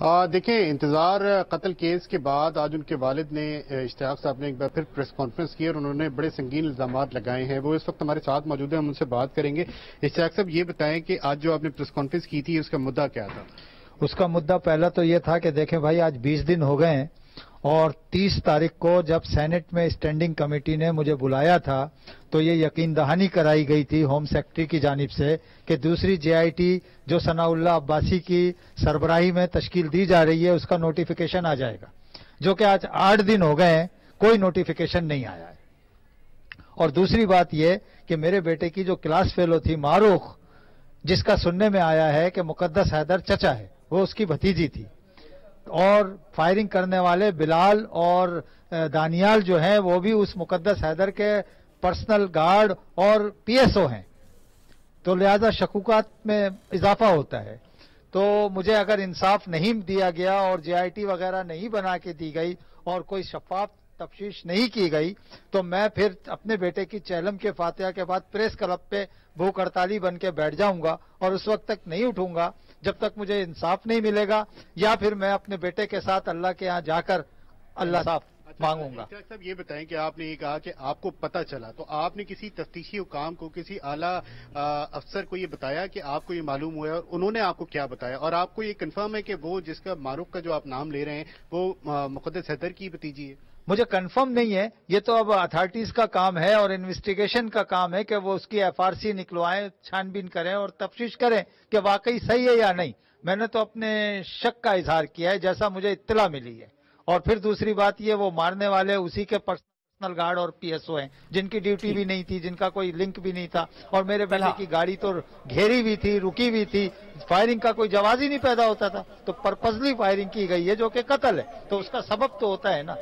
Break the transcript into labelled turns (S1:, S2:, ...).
S1: देखें इंतज़ार कत्ल केस के बाद आज उनके वालिद ने इश्तियाक साहब ने एक बार फिर प्रेस कॉन्फ्रेंस की और उन्होंने बड़े संगीन इल्ज़ाम लगाए हैं। वो इस वक्त हमारे साथ मौजूद है, हम उनसे बात करेंगे। इश्तियाक साहब, ये बताएँ कि आज जो आपने प्रेस कॉन्फ्रेंस की थी, उसका मुद्दा क्या था?
S2: उसका मुद्दा पहला तो ये था कि देखें भाई, आज बीस दिन हो गए हैं। और 30 तारीख को जब सेनेट में स्टैंडिंग कमेटी ने मुझे बुलाया था तो ये यकीन दहानी कराई गई थी होम सेक्रेटरी की जानब से कि दूसरी जेआईटी जो सनाउल्ला अब्बासी की सरबराही में तश्कील दी जा रही है, उसका नोटिफिकेशन आ जाएगा। जो कि आज आठ दिन हो गए हैं, कोई नोटिफिकेशन नहीं आया है। और दूसरी बात यह कि मेरे बेटे की जो क्लास फेलो थी मारूख, जिसका सुनने में आया है कि मुकद्दस हैदर चचा है, वो उसकी भतीजी थी। और फायरिंग करने वाले बिलाल और दानियाल जो हैं, वो भी उस मुकदस हैदर के पर्सनल गार्ड और पीएसओ हैं। तो लिहाजा शकूकत में इजाफा होता है। तो मुझे अगर इंसाफ नहीं दिया गया और जेआईटी वगैरह नहीं बना के दी गई और कोई शफाफ तफ्शीश नहीं की गई तो मैं फिर अपने बेटे की चैलम के फातिहा के बाद प्रेस क्लब पे भूख हड़ताली बन के बैठ जाऊँगा और उस वक्त तक नहीं उठूँगा जब तक मुझे इंसाफ नहीं मिलेगा या फिर मैं अपने बेटे के साथ अल्लाह के यहाँ जाकर अल्लाह साफ़ अच्छा, मांगूँगा।
S1: साहब ये बताएँ कि आपने ये कहा कि आपको पता चला तो आपने किसी तफ्तीशी हुकाम को किसी आला अफसर को ये बताया कि आपको ये मालूम हुआ और उन्होंने आपको क्या बताया? और आपको ये कंफर्म है कि वो जिसका मारूफ का जो आप नाम ले रहे हैं वो मुकदस हैदर की भतीजी है?
S2: मुझे कंफर्म नहीं है। ये तो अब अथॉरिटीज का काम है और इन्वेस्टिगेशन का काम है कि वो उसकी एफआरसी निकलवाएँ छानबीन करें और तफ्तीश करें कि वाकई सही है या नहीं। मैंने तो अपने शक का इजहार किया है जैसा मुझे इत्तला मिली है। और फिर दूसरी बात ये वो मारने वाले उसी के पर्सनल गार्ड और पीएसओ हैं जिनकी ड्यूटी भी नहीं थी जिनका कोई लिंक भी नहीं था। और मेरे बेटे की गाड़ी तो घेरी हुई थी रुकी हुई थी। फायरिंग का कोई जवाब ही नहीं पैदा होता था। तो पर्पजली फायरिंग की गई है जो कि कत्ल है। तो उसका सबब तो होता है ना।